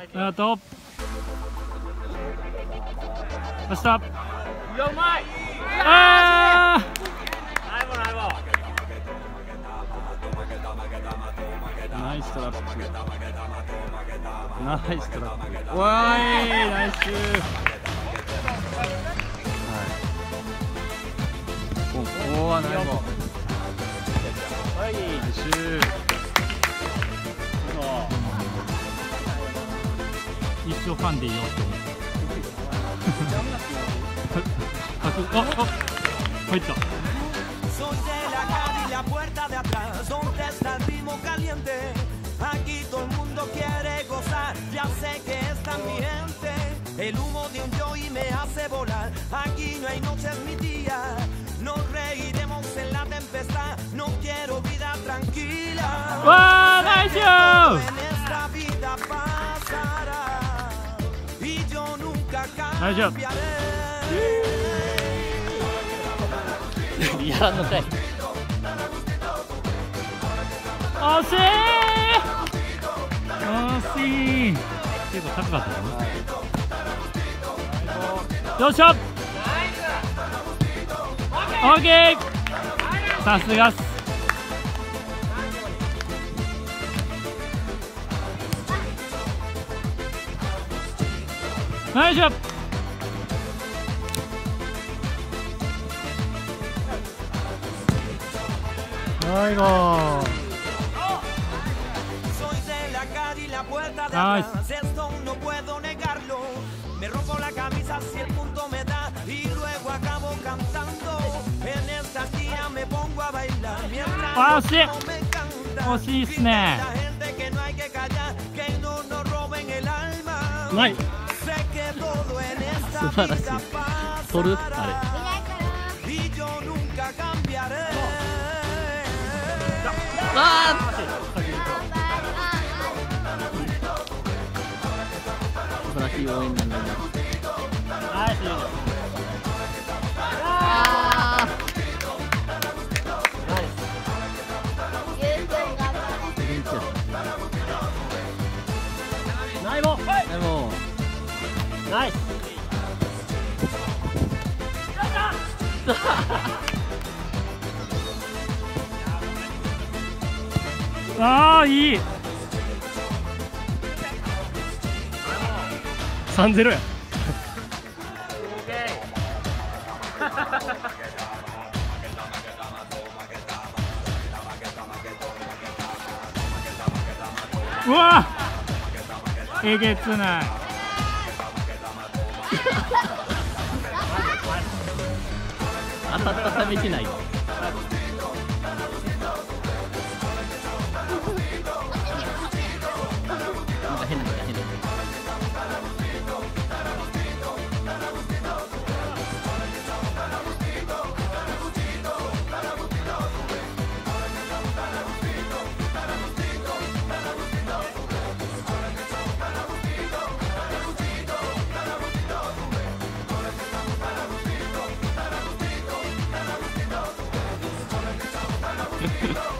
ありがとう。明日いやうまいあナイストラップ。ナイストラップ。わーいナイス。はいおおーナイボはいシュー 一生ファンでいようって思ってあそああ入った Soy de la calle y la puerta de atrás, donde está el ritmo caliente. Aquí todo el mundo quiere gozar, ya sé que está mi gente. El humo de un joy me hace volar. Aquí no hay noches ni días, nos reiremos en la tempestad. No quiero vida tranquila. わーナイス En esta vida Nice job. cambiaré. やらんのかい。惜しい。惜しい。結構高かったかなよっしゃオーケー。さすがっす。ナイス ¡Oigo! Soy de la calle y la puerta de atrás. Esto no puedo negarlo. Me rompo la camisa si el punto me da. Y luego acabo cantando. En esta tía me pongo a bailar. Mientras ah, sí. me encanta. Oh, sí, la gente que no hay que callar. Que no nos roben el alma. Sé que todo en esta vida pasará. 素晴らしい。応援団になりますナイボーでもナイスああいい。三ゼロや。うわえげつない。当たった試しない。どう?